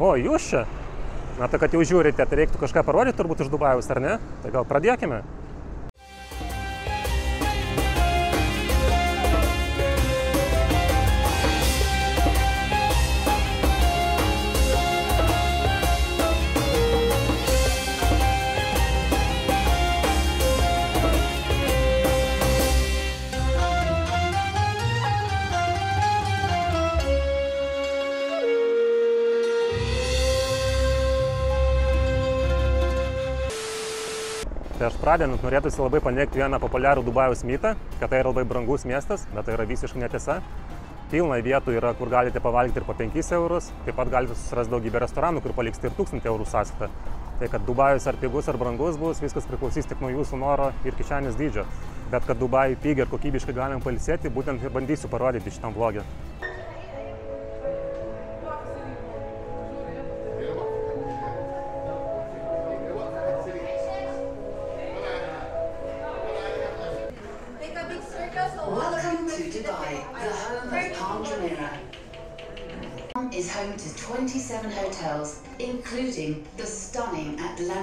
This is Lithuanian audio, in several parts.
O, jūs čia? Na, tai kad jau žiūrite, tai reiktų kažką parodyti turbūt iš Dubajaus, ar ne? Tai gal pradėkime. Pradedant norėtųsi labai paneigti vieną populiarų Dubajaus mytą, kad tai yra labai brangus miestas, bet tai yra visiškai netiesa. Pilna vietų yra, kur galite pavalgyti ir po 5 eurus, taip pat galite susirasti daugybę restoranų, kur paliksite ir 1000 eurų sąskaitą. Tai kad Dubajus ar pigus ar brangus bus, viskas priklausys tik nuo jūsų noro ir kišenės dydžio. Bet kad Dubajui pigiai ir kokybiškai galim palisėti, būtent ir bandysiu parodyti šitam vlogė.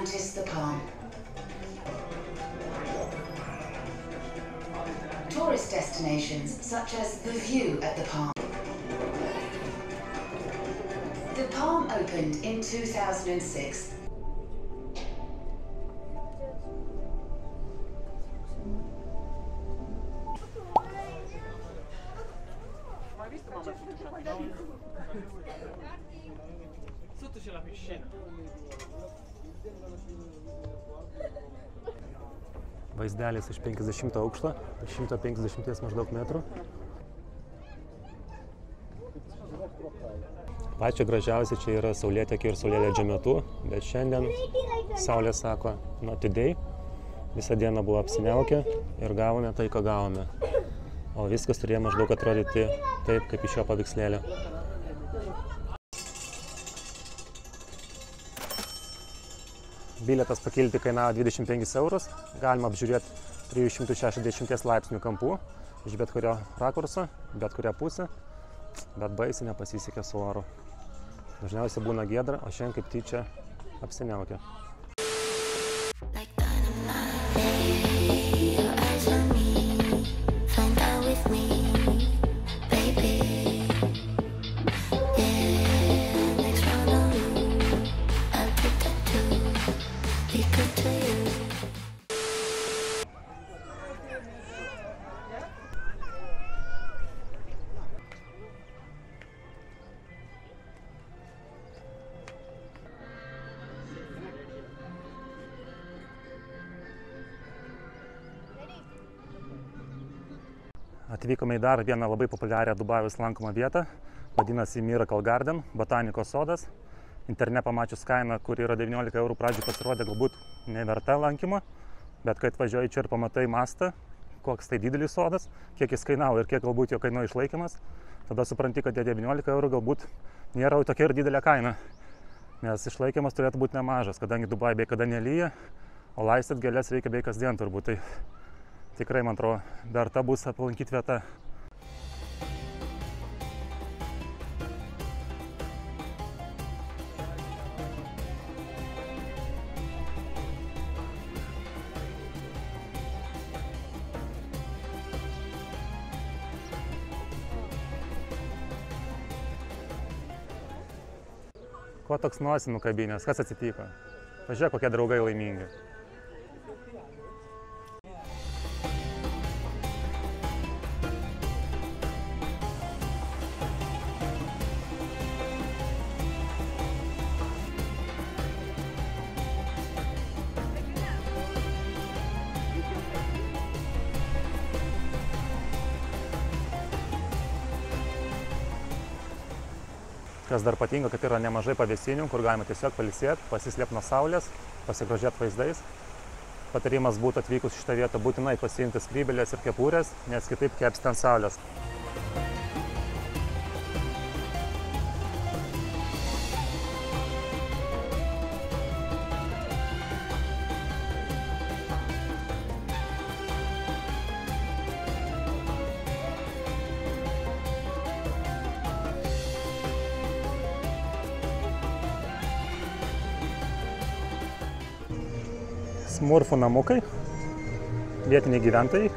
The. Tourist destinations such as the View at the Palm. The Palm opened in 2006 Sotto c'è la piscina. Vaizdelis iš 50 aukšto, 150 maždaug metrų. Pačia gražiausia čia yra saulėtekio ir saulėledžio metu, bet šiandien saulė sako, no today, visą dieną buvo apsiniaukę ir gavome tai, ką gavome. O viskas turėjo maždaug atrodyti taip, kaip iš šio paveikslėlio. Bilietas pakilti kainavo 25 eurus, galima apžiūrėti 360 laipsnių kampų iš bet kurio rakurso, bet kurią pusę, bet baisiai nepasisekė su oru. Dažniausiai būna giedra, o šiandien kaip tyčia apsiniaukia. Atvykome į dar vieną labai populiarią Dubajaus lankomą vietą, vadinasi Miracle Garden, botanikos sodas. Interne pamačius kainą, kuri yra 19 eurų, pradžioje pasirodė galbūt neverta lankymo, bet kai atvažiuoji čia ir pamatai mastą, koks tai didelis sodas, kiek jis kainavo ir kiek galbūt jo kainuoja išlaikymas, tada supranti, kad tie 19 eurų galbūt nėra jau tokia ir didelė kaina. Nes išlaikymas turėtų būti nemažas, kadangi Dubai bei kada nelyja, o laistyti gėlės reikia bei kasdien turbūt. Tai tikrai, man atrodo, verta bus aplankyti vieta. Ko toks nosį nukabinės? Kas atsitiko? Pažiūrėk, kokie draugai laimingi. Kas dar patinka, kad yra nemažai pavėsinių, kur galima tiesiog palisėti, pasislėpti nuo saulės, pasigrožėti vaizdais. Patarimas būtų atvykus šitą vietą būtinai pasiimti skrybelės ir kepurės, nes kitaip keps ten saulės. Smurfų namukai, vietiniai gyventojai.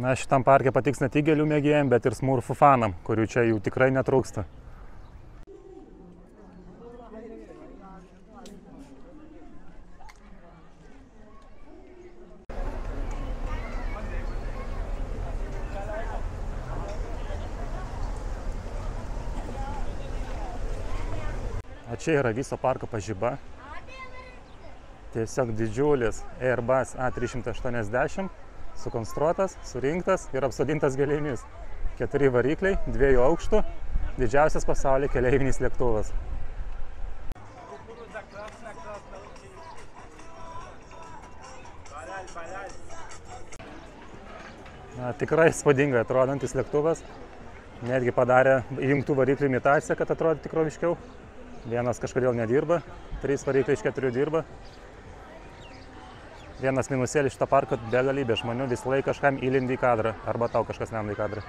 Na, šitam parke patiks ne tik gėlių mėgėjim, bet ir smurfų fanam, kurių čia jų tikrai netrūksta. O čia yra viso parko pažyba. Tiesiog didžiulis Airbus A380 sukonstruotas, surinktas ir apsodintas gėlėmis. Keturi varikliai, dviejų aukštų, didžiausias pasaulyje keleivinis lėktuvas. Na, tikrai spūdingai atrodantis lėktuvas. Netgi padarė įjungtų variklių imitaciją, kad atrodytų tikroviškiau. Vienas kažkodėl nedirba, trys varikliai iš keturių dirba. Vienas minusėlis šito parko begalybė žmonių visą laiką kažkam įlindi į kadrą, arba tau kažkas nelenda į kadrą.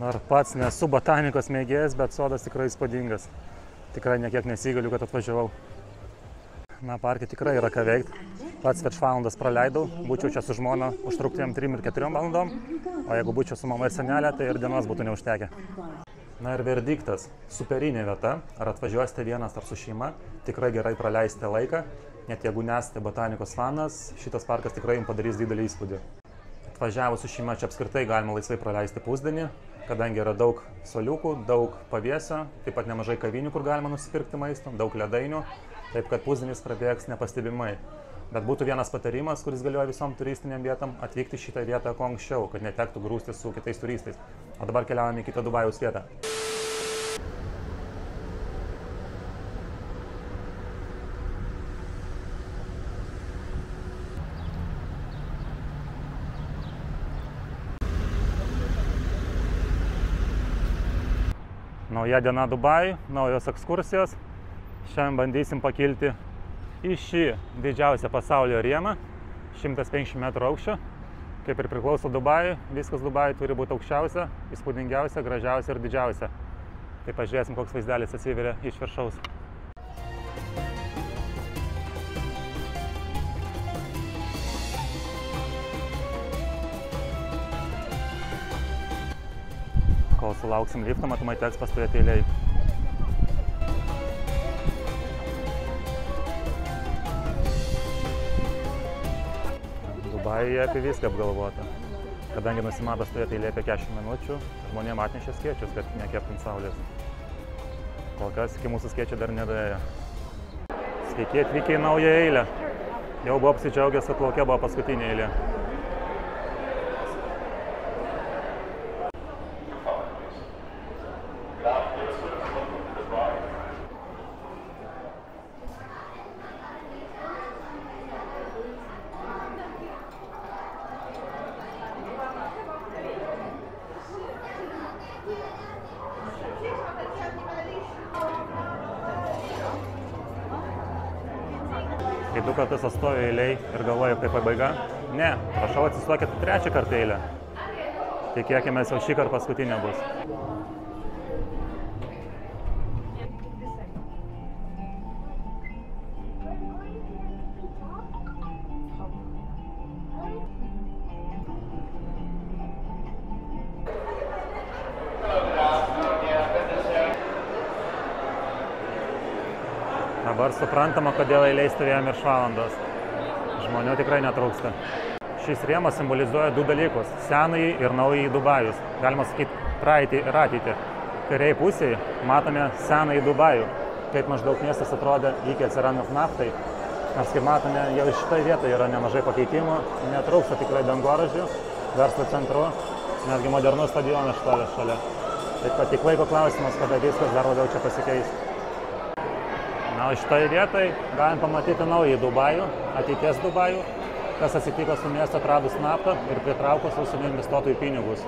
Ar pats nesu botanikos mėgėjas, bet sodas tikrai įspūdingas. Tikrai nekiek nesigaliu, kad atvažiavau. Na, parke tikrai yra ką veikti. Pats virš valandas praleidau, būčiau čia su žmona užtruktėm 3 ir 4 valandom, o jeigu būčiau su mama ir senelė, tai ir dienos būtų neužtekę. Na ir verdiktas. Superinė vieta. Ar atvažiuosite vienas ar su šeima, tikrai gerai praleisite laiką. Net jeigu nesate botanikos fanas, šitas parkas tikrai jums padarys didelį įspūdį. Atvažiavus su šeima čia apskritai galima laisvai praleisti pusdienį, kadangi yra daug soliukų, daug pavėsio, taip pat nemažai kavinių, kur galima nusipirkti maisto, daug ledainių, taip kad pusdienis prabėgs nepastebimai. Bet būtų vienas patarimas, kuris galioja visom turistiniam vietam - atvykti šitą vietą kuo anksčiau, kad netektų grūstis su kitais turistais. O dabar keliaujame į kitą Dubajaus vietą. Nauja diena Dubajui, naujos ekskursijos. Šiandien bandysim pakilti į šį didžiausią pasaulio rėmą, 150 m aukščio. Kaip ir priklauso Dubajui, viskas Dubajui turi būti aukščiausia, įspūdingiausia, gražiausia ir didžiausia. Tai pažiūrėsim, koks vaizdelis atsiveria iš viršaus. Kol sulauksim lifto, matomai teks pastovėti eiliai. Dubajuje apie viską apgalvota. Kadangi nusimato stovėti eilė apie 40 minučių, žmonėm atnešė skiečius, kad nekeptum saulės. Kol kas iki mūsų skiečiai dar nedaėjo. Sveiki atvykę į naują eilę. Jau buvau apsidžiaugęs, kad laukia buvo paskutinė eilė. Kartus atstoju eiliai ir galvoju, tai pabaiga. Ne, prašau atsistokit trečią kartą eilę. Tikėkime, jau šį kartą paskutinė bus. Dabar suprantama, kodėl eiliai stovėjome virš valandos. Žmonių tikrai netrūksta. Šis rėmas simbolizuoja du dalykus - senąjį ir naująjį Dubajus. Galima sakyti praeitį ir ateitį. Kairiai pusėje matome senąjį Dubajų, kaip maždaug miestas atrodė iki atsirandant naftai. Nors kaip matome, jau šitoje vietoje yra nemažai pakeitimų, netrūksta tikrai dangoraižių, verslo centrų, netgi modernus stadionas šalia šalia. Taip pat tik laiko klausimas, kada viskas dar labiau čia pasikeis. Na, šitoje vietoje galim pamatyti naują Dubajų, ateities Dubajų, kas atsitiko su miestu atradus naftą ir pritraukus užsienio investuotojų pinigus,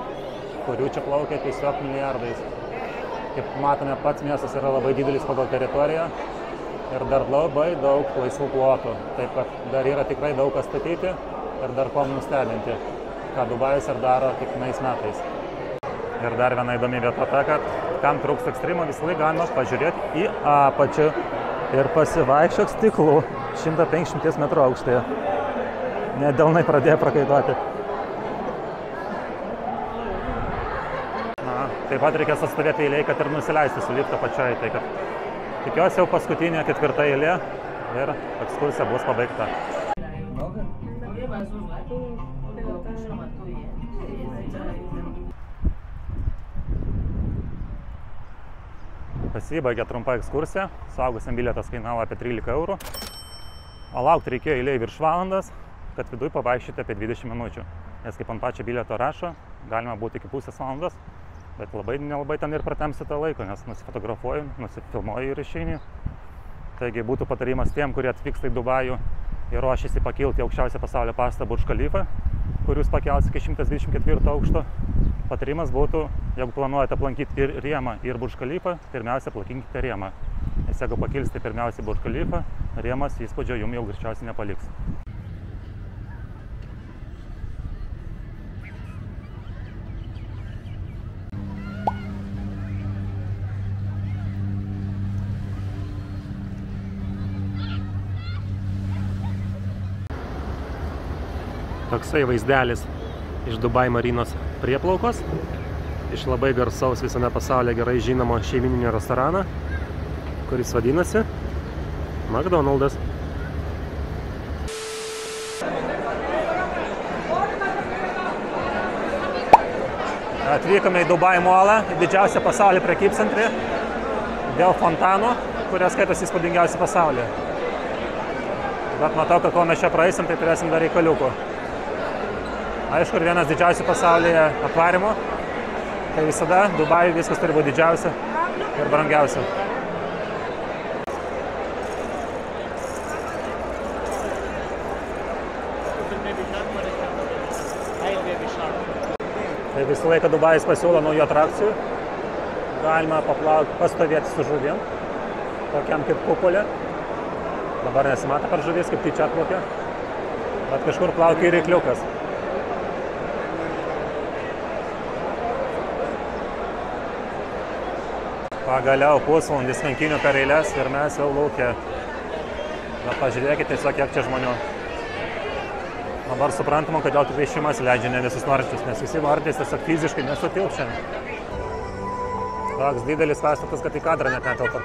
kurių čia plaukia tiesiog milijardais. Kaip matome, pats miestas yra labai didelis pagal teritoriją ir dar labai daug laisvų plotų. Taip kad dar yra tikrai daug ką statyti ir dar kom nustebinti, ką Dubajus ir daro kiekvienais metais. Ir dar viena įdomi vieta ta, kad kam trūks ekstremo, visą laiką galima pažiūrėti į apačią ir pasivaikščiok stiklu 150 m aukštėje. Nedelnai pradėjo prakaituoti. Na, taip pat reikės atstovėti eilėje, kad ir nusileisti su lifto pačiai. Tai kad tikiuosi jau paskutinė ketvirta eilė ir ekskursija bus pabaigta. Pasibaigė trumpa ekskursija, suaugusiam bilietas kainavo apie 13 eurų, o laukti reikėjo eilėje virš valandas, kad viduje pavaikščioti apie 20 minučių. Nes kaip ant pačio bilieto rašo, galima būti iki pusės valandos, bet labai nelabai ten ir pratemsi tą laiką, nes nusifotografuoju, nusifilmuoju ir išeini. Taigi būtų patarimas tiem, kurie atvyksta į Dubajų ir ruošiasi pakilti aukščiausią pasaulio pastatą Burj Khalifa, kur jūs pakels iki 124 aukšto. Patarimas būtų, jeigu planuojate aplankyti ir Riemą, ir Burj Khalifa, pirmiausia aplankykite Riemą. Nes jeigu pakilsite pirmiausia Burj Khalifa, Riemas įspūdžio jums jau greičiausiai nepaliks. Toksai vaizdelis iš Dubai marinos prieplaukos, iš labai garsaus visame pasaulyje gerai žinomo šeimininio restorano, kuris vadinasi McDonald's. Atvykome į Dubai molą, didžiausią pasaulio prekybcentrį, dėl fontano, kurie skaitosi įspūdingiausi pasaulyje. Bet matau, kad kol mes čia praeisim, tai turėsim dar reikaliukų. Aišku, ir vienas didžiausių pasaulyje akvarimų. Tai visada Dubajui viskas turi būti didžiausia ir brangiausia. Tai visą laiką Dubajus pasiūlo naujų atrakcijų. Galima paplaukti, pastovėti su žuvim, tokiam kaip kupolė. Dabar nesimato per žuvis, kaip tyčia atplaukė. Bet kažkur plaukia ir rykliukas. Pagaliau pusvalandis kankinių per eilės ir mes jau laukia. Bet pažiūrėkite tiesiog, kiek čia žmonių. Dabar suprantama, kodėl tik veišimas leidžia ne visus norinčius, nes visi norintis tiesiog fiziškai nesutilp šiandien. Toks didelis pastatas, kad į kadrą net netelpa.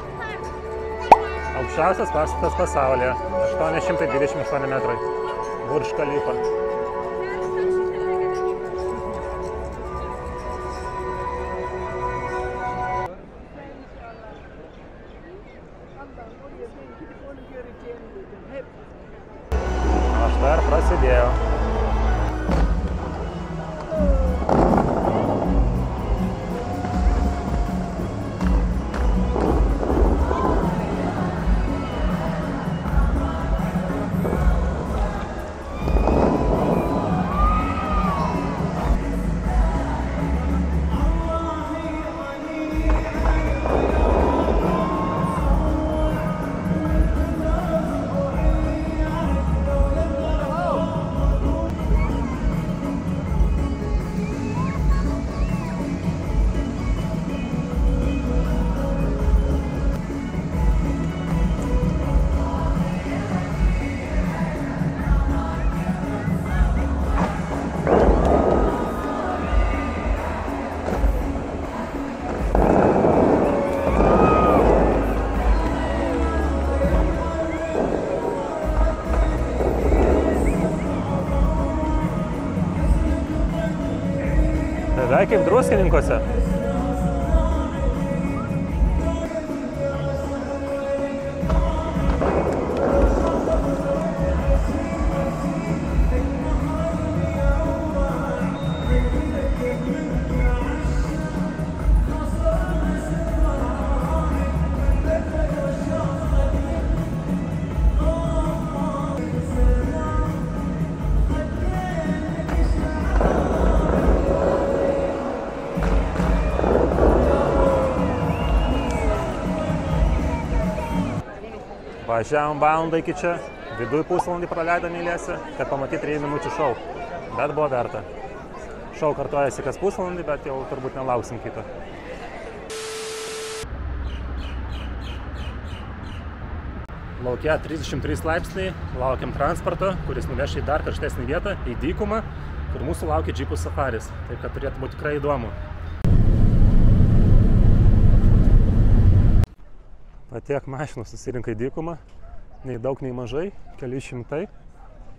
Aukščiausias pastatas pasaulyje - 828 metrai. Burj Khalifa. Beveik kaip druskininkose. Važiavom valandą iki čia, viduje pusvalandį praleidom eilėse, kad pamatyti 3 minučių šau. Bet buvo verta. Šau kartojasi kas pusvalandį, bet jau turbūt nelauksim kito. Laukia 33 laipsniai, laukiam transporto, kuris nuveš į dar karštesnį vietą, į dykumą, kur mūsų laukia džipų safaris. Taip kad turėtų būti tikrai įdomu. Tiek mašinų susirinka į dykumą, nei daug, nei mažai, keli šimtai.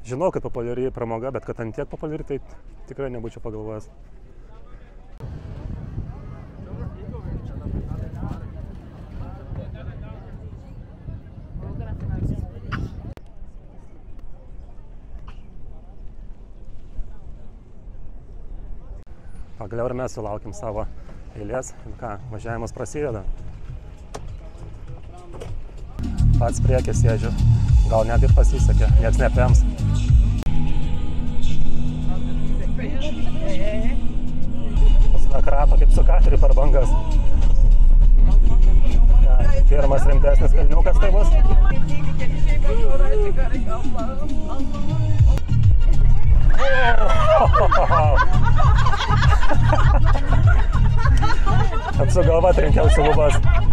Žinau, kad populiari pramoga, bet kad ant tiek populiari, tai tikrai nebūčiau pagalvojęs. Pagaliau ir mes sulaukėm savo eilės. Ką, važiavimas prasideda. Pats priekį sėdžiu. Gal net ir pasisekė, nieks nepems. Pasina krato kaip su kateriu per bangas. Pirmas rimtesnis kalniukas tai bus. Apsu galva trenkiausi lubas.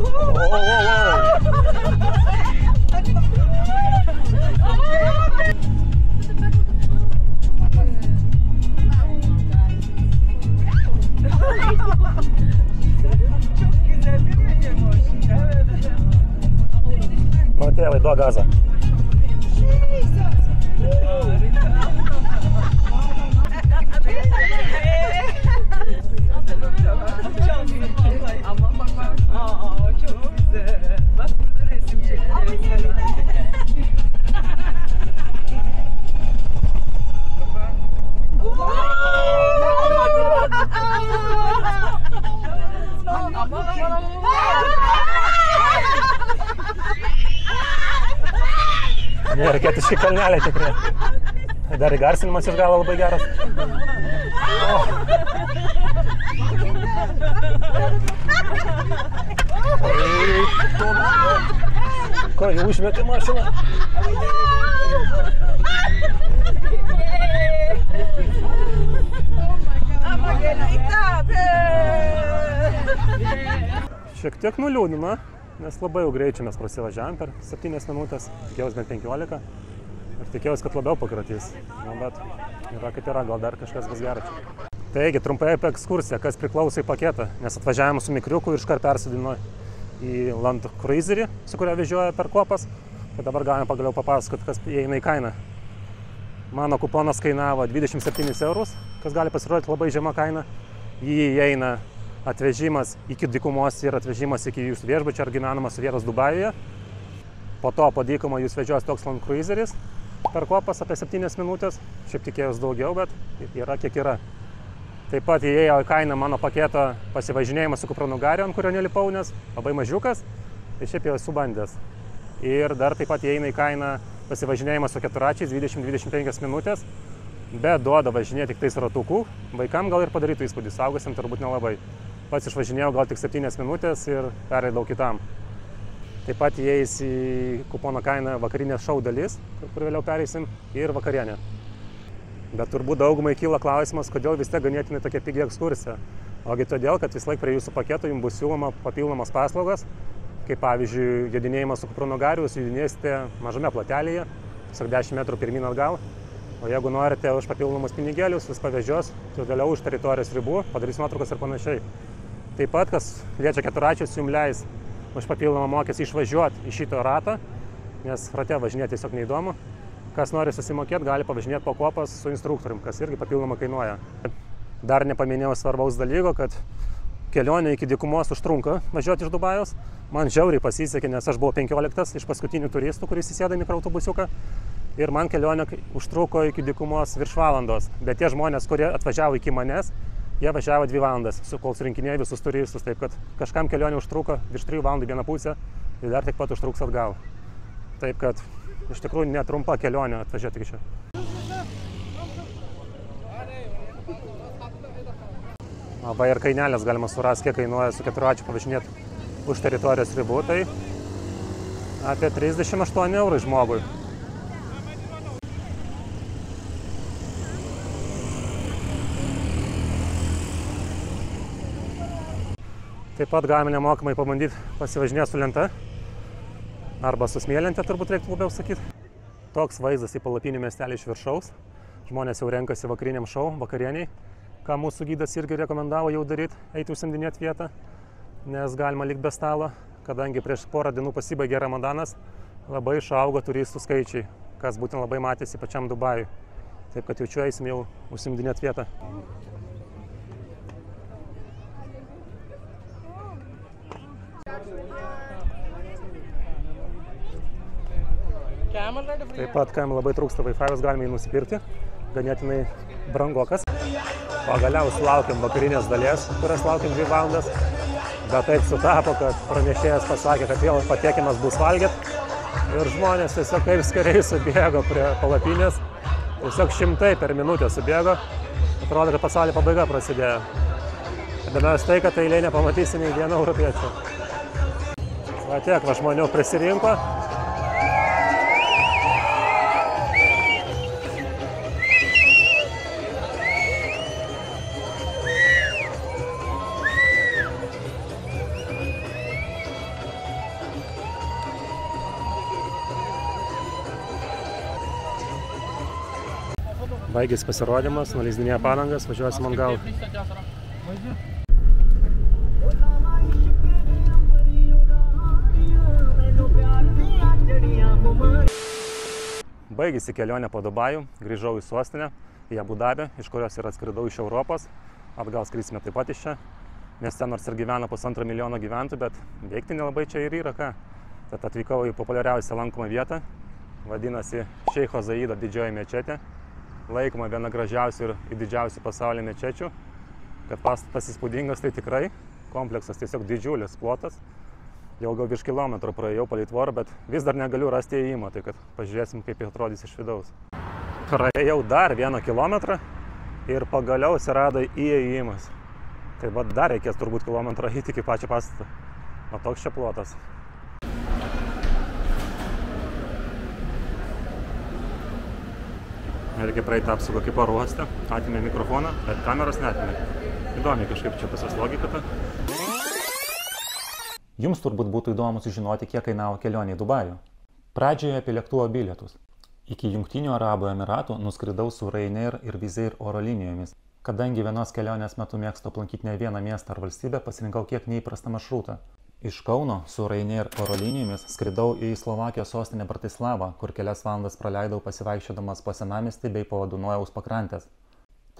Çok güzel bir gaza. Dar įgarsinimas iš galo labai geras. O. Ko, jau užmetė mašiną? Šiek tiek nuliūdina, nes labai jau greičiai mes prasivažiavam per 7 minutės, tikėjausi bent 15 ir tikėjausi, kad labiau pakratys. Nu, bet yra kaip yra, gal dar kažkas bus gerai. Taigi, trumpai apie ekskursiją, kas priklauso į paketą, nes atvažiavam su mikriuku ir iškart persodino į Land Cruiserį, su kuria vežioja per kopas. Tai dabar galime pagaliau papasakoti, kas įeina į kainą. Mano kuponas kainavo 27 eurus, kas gali pasirodyti labai žema kaina. Jį įeina atvežimas iki dykumos ir atvežimas iki jūsų viešbučio ar gyvenamas vietos Dubajuje. Po to po dykumą jūs vežios toks Land Cruiseris per kopas apie 7 minutės. Šiaip tikėjausi daugiau, bet yra kiek yra. Taip pat įėjo į kainą mano paketo pasivažinėjimas su kupranugario, ant kurio nelipau, nes labai mažiukas. Tai šiaip jau esu bandęs. Ir dar taip pat įeina į kainą pasivažinėjimas su keturačiais 20-25 minutės. Bet duoda važinėti tik tais ratukų. Vaikam gal ir padarytų įspūdį, saugusiam turbūt nelabai. Pats išvažinėjau gal tik 7 minutės ir perleidau kitam. Taip pat įeis į kupono kainą vakarinės šau dalis, kur vėliau pereisim, ir vakarienė. Bet turbūt daugumai kyla klausimas, kodėl vis tiek ganėtinai tokia pigi ekskursija. Ogi todėl, kad vis laik prie jūsų paketo jums bus siūloma papildomas paslaugos, kaip pavyzdžiui, jodinėjimas su kupronugariu, jūs judinėsite mažame platelėje, tiesiog 10 metrų pirmin atgal. O jeigu norite už papildomus pinigėlius, jūs pavežios, tai vėliau už teritorijos ribų, padarys nuotraukas ir panašiai. Taip pat, kas liečia keturačius, jums leis už papildomą mokestį išvažiuoti iš šito rato, nes rate važinėti tiesiog neįdomu. Kas nori susimokėti, gali pavažinėti po kopas su instruktorium, kas irgi papildomai kainuoja. Dar nepaminėjau svarbaus dalyko, kad kelionė iki dykumos užtrunka važiuoti iš Dubajos. Man žiauriai pasisekė, nes aš buvau 15 iš paskutinių turistų, kuris įsėda į mikroautobusiuką. Ir man kelionė užtruko iki dykumos virš valandos. Bet tie žmonės, kurie atvažiavo iki manęs, jie važiavo 2 valandas, su kol surinkinėjo visus turistus. Taip kad kažkam kelionė užtruko virš 3 valandų vieną pusę ir dar tik pat užtruks atgal. Taip kad iš tikrųjų netrumpa kelionė atvažiuoti iki čia. Va ir kainelės galima surasti, kiek kainuoja su keturračiu pavažinėti už teritorijos ribų, tai apie 38 eurų žmogui. Taip pat galime nemokamai pabandyti pasivažinėti su lenta arba su smėlente, turbūt reiktų labiau sakyti. Toks vaizdas į palapinių miestelį iš viršaus. Žmonės jau renkasi vakariniam šau, vakarieniai, ką mūsų gydas irgi rekomendavo jau daryti, eiti užsimdinėti vietą, nes galima likti be stalo, kadangi prieš porą dienų pasibaigė ramadanas, labai išaugo turistų skaičiai, kas būtent labai matėsi pačiam Dubajui. Taip kad jaučiu eisim jau užsimdinėti vietą. Taip pat, kam labai trūksta Wi-Fi, galime jį nusipirkti. Ganėtinai brangokas. Pagaliau sulaukėm vakarinės dalies, kurias laukiam 2 valandas. Bet taip sutapo, kad pranešėjas pasakė, kad vėl patiekimas bus valgyt. Ir žmonės tiesiog kaip skariai subėgo prie palapinės. Tiesiog šimtai per minutę subėgo. Atrodo, kad pasaulio pabaiga prasidėjo. Įdomiausia tai, kad eilė nepamatysi nei vieno europiečio. Va tiek, va žmonių prisirinko. Baigėsi pasirodymas, nuleisdinėje padangas, važiuosim ant gal. Baigėsi kelionė po Dubajų, grįžau į sostinę, į Abu Dabį, iš kurios ir atskridau iš Europos. Atgal skrisime taip pat iš čia. Mieste nors ir gyvena pusantro milijono gyventojų, bet veikti nelabai čia ir yra ką. Tad atvykau į populiariausią lankomą vietą, vadinasi Šeiko Zaido didžioji mečetė laikoma viena gražiausių ir didžiausių pasaulio mečečių. Kad pastatas įspūdingas, tai tikrai. Kompleksas tiesiog didžiulis plotas. Jau gal virš kilometro praėjau palei tvorą, bet vis dar negaliu rasti įėjimo, tai kad pažiūrėsim, kaip jis atrodys iš vidaus. Praėjau dar vieną kilometrą ir pagaliau atsirado įėjimas. Tai va dar reikės turbūt kilometrą eiti iki pačio pastato. O toks čia plotas. Reikia praeiti apsaugą kaip oro uoste, atėmė mikrofoną, bet kameros netėmė. Įdomi kažkaip čia pas jas logika ta. Jums turbūt būtų įdomu sužinoti, kiek kainavo kelionė į Dubajų. Pradžioje apie lėktuvo bilietus. Iki Junktinių Arabų Emiratų nuskridau su Ryanair ir Vizair oro linijomis. Kadangi vienos kelionės metu mėgstu aplankyti ne vieną miestą ar valstybę, pasirinkau kiek neįprastą maršrutą. Iš Kauno su Ryanair oro linijomis skridau į Slovakijos sostinę Bratislavą, kur kelias valandas praleidau pasivaikščiodamas po senamestį bei po Dunojaus pakrantės.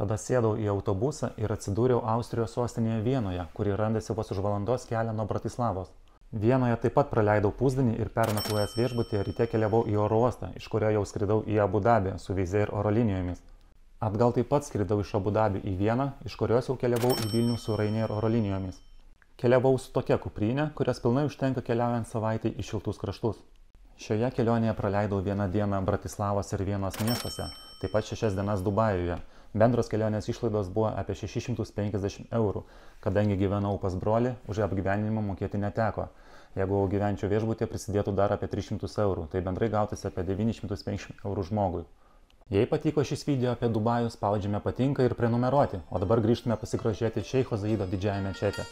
Tada sėdau į autobusą ir atsidūriau Austrijos sostinėje Vienoje, kuri randasi vos už valandos kelią nuo Bratislavos. Vienoje taip pat praleidau pusdienį ir pernakvojęs viešbutėje ryte keliavau į oro uostą, iš kurio jau skridau į Abu Dabį su Vizair oro linijomis. Atgal taip pat skridau iš Abu Dabių į Vieną, iš kurios jau keliavau į Vilnių su Ryanair oro linijomis. Keliavau su tokia kuprinė, kurias pilnai užtenka keliaujant savaitę į šiltus kraštus. Šioje kelionėje praleidau vieną dieną Bratislavos ir Vienos miestuose, taip pat šešias dienas Dubajuje. Bendros kelionės išlaidos buvo apie 650 eurų, kadangi gyvenau pas brolį, už apgyvenimą mokėti neteko. Jeigu gyvenčiau viešbutė, prisidėtų dar apie 300 eurų, tai bendrai gautųsi apie 950 eurų žmogui. Jei patiko šis video apie Dubajų, spaudžiame patinka ir prenumeruoti, o dabar grįžtume pasigrožėti Šeiko Zaido didžiajame čete.